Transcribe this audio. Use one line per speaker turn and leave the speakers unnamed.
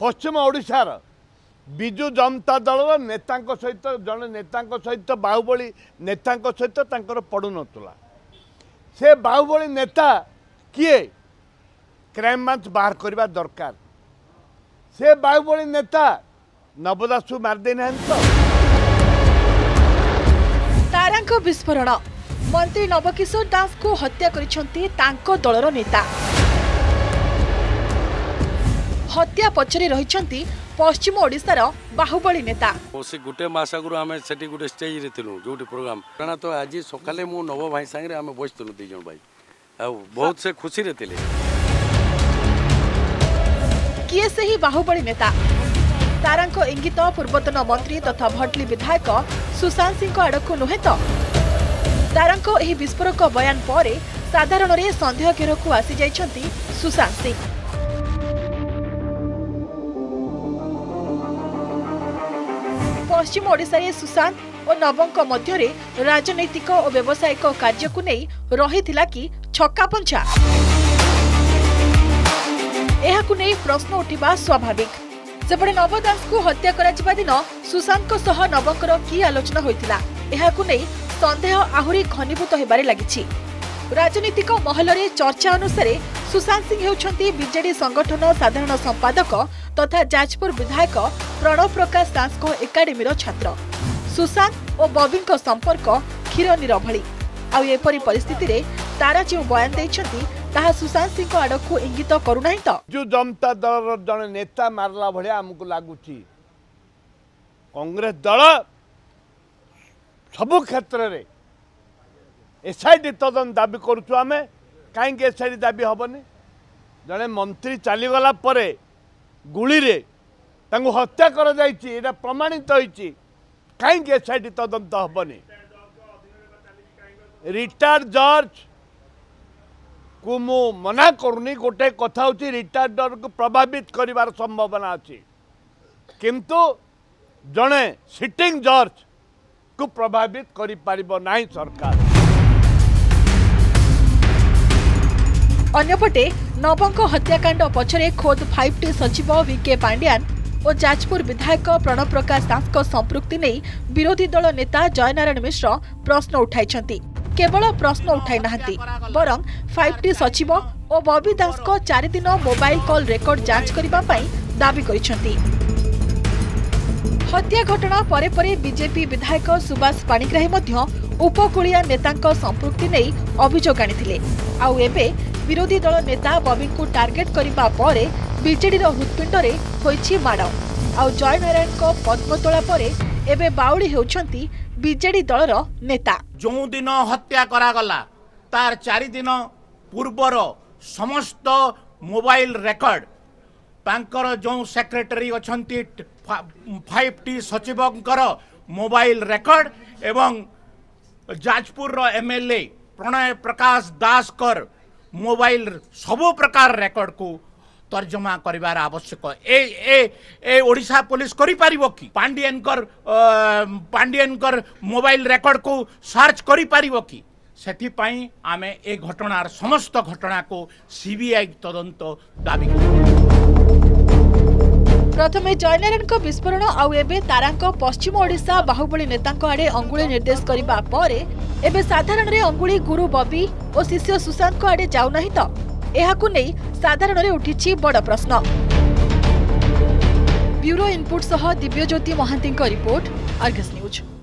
ପଶ୍ଚିମ ଓଡ଼ିଶାର ବିଜୁ ଜନତା ଦଳର ନେତାଙ୍କ ସହିତ ଜଣେ ନେତାଙ୍କ ସହିତ ବାହୁବଳୀ ନେତାଙ୍କ ସହିତ ତାଙ୍କର ପଡ଼ୁନଥିଲା। ସେ ବାହୁବଳୀ ନେତା କିଏ? କ୍ରାଇମବ୍ରାଞ୍ଚ ବାହାର କରିବା ଦରକାର। ସେ ବାହୁବଳୀ ନେତା ନବଦାସକୁ ମାରିଦେଇନାହାନ୍ତି ତ?
ତାରାଙ୍କ ବିସ୍ଫୋରଣ। ମନ୍ତ୍ରୀ ନବକିଶୋର ଦାସଙ୍କୁ ହତ୍ୟା କରିଛନ୍ତି ତାଙ୍କ ଦଳର ନେତା। ହତ୍ୟା ପଛରେ ରହିଛନ୍ତି ପଶ୍ଚିମ ଓଡ଼ିଶାର ବାହୁବଳୀ ନେତା
ସେ ଗୋଟେ ମାସ ଆଗରୁ ଆମେ ସେଠି ଗୋଟେ ଷ୍ଟେଜ୍ରେ ଥିଲୁ ଯୋଉଠି ପ୍ରୋଗ୍ରାମ କାରଣ ତ ଆଜି ସକାଳେ ମୁଁ ନବ ଭାଇ ସାଙ୍ଗରେ ଆମେ ବସିଥିଲୁ ଦୁଇ ଜଣ ଭାଇ ଆଉ ବହୁତ ସେ ଖୁସିରେ ଥିଲେ
କିଏ ସେହି ବାହୁବଳୀ ନେତା ତାରାଙ୍କ ଇଙ୍ଗିତ ପୂର୍ବତନ ମନ୍ତ୍ରୀ ତଥା ଭଟଲି ବିଧାୟକ ସୁଶାନ୍ତ ସିଂଙ୍କ ଆଡ଼କୁ ନୁହେଁ ତ ତାରାଙ୍କ ଏହି ବିସ୍ଫୋରକ ବୟାନ ପରେ ସାଧାରଣରେ ସନ୍ଦେହ ଘେରକୁ ଆସିଯାଇଛନ୍ତି ସୁଶାନ୍ତ ସିଂ ପଶ୍ଚିମ ଓଡ଼ିଶାରେ ସୁଶାନ୍ତ ଓ ନବଙ୍କ ମଧ୍ୟରେ ରାଜନୈତିକ ଓ ବ୍ୟବସାୟିକ କାର୍ଯ୍ୟକୁ ନେଇ ରହିଥିଲା କି ଛକାପଞ୍ଛା ଏହାକୁ ନେଇ ପ୍ରଶ୍ନ ଉଠିବା ସ୍ୱାଭାବିକ। ସେପଟେ ନବ ଦାସଙ୍କୁ ହତ୍ୟା କରାଯିବା ଦିନ ସୁଶାନ୍ତଙ୍କ ସହ ନବଙ୍କର କି ଆଲୋଚନା ହୋଇଥିଲା ଏହାକୁ ନେଇ ସନ୍ଦେହ ଆହୁରି ଘନୀଭୂତ ହେବାରେ ଲାଗିଛି। ରାଜନୈତିକ ମହଲରେ ଚର୍ଚ୍ଚା ଅନୁସାରେ ସୁଶାନ୍ତ ସିଂ ହେଉଛନ୍ତି ବିଜେଡି ସଂଗଠନ ସାଧାରଣ ସମ୍ପାଦକ ତଥା ଯାଜପୁର ବିଧାୟକ ପ୍ରଣବ ପ୍ରକାଶ ଦାସଙ୍କ ଏକାଡେମୀର ଛାତ୍ର। ସୁଶାନ୍ତ ଓ ବବିଙ୍କ ସମ୍ପର୍କ କ୍ଷୀର ନୀର ଭଳି। ଆଉ ଏପରି ପରିସ୍ଥିତିରେ ତାରା ଯେଉଁ ବୟାନ ଦେଇଛନ୍ତି ତାହା ସୁଶାନ୍ତ ସିଂଙ୍କ ଆଡ଼କୁ ଇଙ୍ଗିତ କରୁନାହିଁ ତ?
ବିଜୁ ଜନତା ଦଳର ଜଣେ ନେତା ମାରିଲା ଭଳିଆ ଆମକୁ ଲାଗୁଛି। କଂଗ୍ରେସ ଦଳ ସବୁ କ୍ଷେତ୍ରରେ ଏସ୍ଆଇଟି ତଦନ୍ତ ଦାବି କରୁଛୁ ଆମେ। କାହିଁକି ଏସ୍ଆଇଟି ଦାବି ହେବନି? ଜଣେ ମନ୍ତ୍ରୀ ଚାଲିଗଲା ପରେ ଗୁଳିରେ ତାଙ୍କୁ ହତ୍ୟା କରାଯାଇଛି ଏଇଟା ପ୍ରମାଣିତ ହୋଇଛି। କାହିଁକି ଏସ୍ଆଇଟି ତଦନ୍ତ ହେବନି? ରିଟାୟାର୍ଡ ଜଜ୍ କୁ ମୁଁ ମନା କରୁନି ଗୋଟେ କଥା ହେଉଛି ରିଟାୟାର୍ଡକୁ ପ୍ରଭାବିତ କରିବାର ସମ୍ଭାବନା ଅଛି। କିନ୍ତୁ ଜଣେ ସିଟିଂ ଜଜ୍କୁ ପ୍ରଭାବିତ କରିପାରିବ ନାହିଁ ସରକାର।
ଅନ୍ୟପଟେ ନବଙ୍କ ହତ୍ୟାକାଣ୍ଡ ପଛରେ ଖୋଦ୍ ଫାଇଭ୍ ଟି ସଚିବ ଭିକେ ପାଣ୍ଡିଆନ୍ ଓ ଯାଜପୁର ବିଧାୟକ ପ୍ରଣବ ପ୍ରକାଶ ଦାସଙ୍କ ସମ୍ପୃକ୍ତି ନେଇ ବିରୋଧୀ ଦଳ ନେତା ଜୟନାରାୟଣ ମିଶ୍ର ପ୍ରଶ୍ନ ଉଠାଇଛନ୍ତି। କେବଳ ପ୍ରଶ୍ନ ଉଠାଇ ନାହାନ୍ତି ବରଂ ଫାଇଭ୍ ଟି ସଚିବ ଓ ବବି ଦାସଙ୍କ ଚାରିଦିନ ମୋବାଇଲ କଲ୍ ରେକର୍ଡ ଯାଞ୍ଚ କରିବା ପାଇଁ ଦାବି କରିଛନ୍ତି। ହତ୍ୟା ଘଟଣା ପରେ ପରେ ବିଜେପି ବିଧାୟକ ସୁବାସ ପାଣିଗ୍ରାହୀ ମଧ୍ୟ ଉପକୂଳିଆ ନେତାଙ୍କ ସମ୍ପୃକ୍ତି ନେଇ ଅଭିଯୋଗ ଆଣିଥିଲେ। ଆଉ ଏବେ ବିରୋଧୀ ଦଳ ନେତା ବବିଙ୍କୁ ଟାର୍ଗେଟ କରିବା ପରେ ବିଜେଡିର ହୃତ୍ପିଣ୍ଡରେ ହୋଇଛି ମାଡ଼ ଆଉ ଜୟନାରାୟଣଙ୍କ ପଦ୍ମତୋଳା ପରେ ଏବେ ବାଉଳି ହେଉଛନ୍ତି ବିଜେଡି ଦଳର ନେତା
ଯେଉଁଦିନ ହତ୍ୟା କରାଗଲା ତାର ଚାରିଦିନ ପୂର୍ବର ସମସ୍ତ ମୋବାଇଲ ରେକର୍ଡ ତାଙ୍କର ଯେଉଁ ସେକ୍ରେଟାରୀ ଅଛନ୍ତି ଫାଇଭ୍ ଟି ସଚିବଙ୍କର ମୋବାଇଲ ରେକର୍ଡ ଏବଂ ଯାଜପୁରର ଏମ୍ ଏଲ୍ ଏ ପ୍ରଣୟ ପ୍ରକାଶ ଦାସଙ୍କର ମୋବାଇଲ ସବୁ ପ୍ରକାର ରେକର୍ଡକୁ ତର୍ଜମା କରିବାର ଆବଶ୍ୟକ ଏ ଏ ଏ ଓଡ଼ିଶା ପୋଲିସ କରିପାରିବ କି ପାଣ୍ଡିଆନଙ୍କର ପାଣ୍ଡିଆନଙ୍କର ମୋବାଇଲ ରେକର୍ଡକୁ ସର୍ଚ୍ଚ କରିପାରିବ କି ସେଥିପାଇଁ ଆମେ ଏ ଘଟଣାର ସମସ୍ତ ଘଟଣାକୁ ସିବିଆଇ ତଦନ୍ତ ଦାବି କରୁ।
ପ୍ରଥମେ ଜୟନାରାୟଣଙ୍କ ବିସ୍ଫୋରଣ ଆଉ ଏବେ ତାରାଙ୍କ ପଶ୍ଚିମ ଓଡ଼ିଶା ବାହୁବଳୀ ନେତାଙ୍କ ଆଡ଼େ ଅଙ୍ଗୁଳି ନିର୍ଦ୍ଦେଶ କରିବା ପରେ ଏବେ ସାଧାରଣରେ ଅଙ୍ଗୁଳି ଗୁରୁ ବବି ଓ ଶିଷ୍ୟ ସୁଶାନ୍ତଙ୍କ ଆଡ଼େ ଯାଉନାହିଁ ତ ଏହାକୁ ନେଇ ସାଧାରଣରେ ଉଠିଛି ବଡ଼ ପ୍ରଶ୍ନ ବ୍ୟୁରୋ ଇନପୁଟ୍ ସହ ଦିବ୍ୟଜ୍ୟୋତି ମହାନ୍ତିଙ୍କ ରିପୋର୍ଟ ଅର୍ଗସ୍ ନ୍ୟୁଜ୍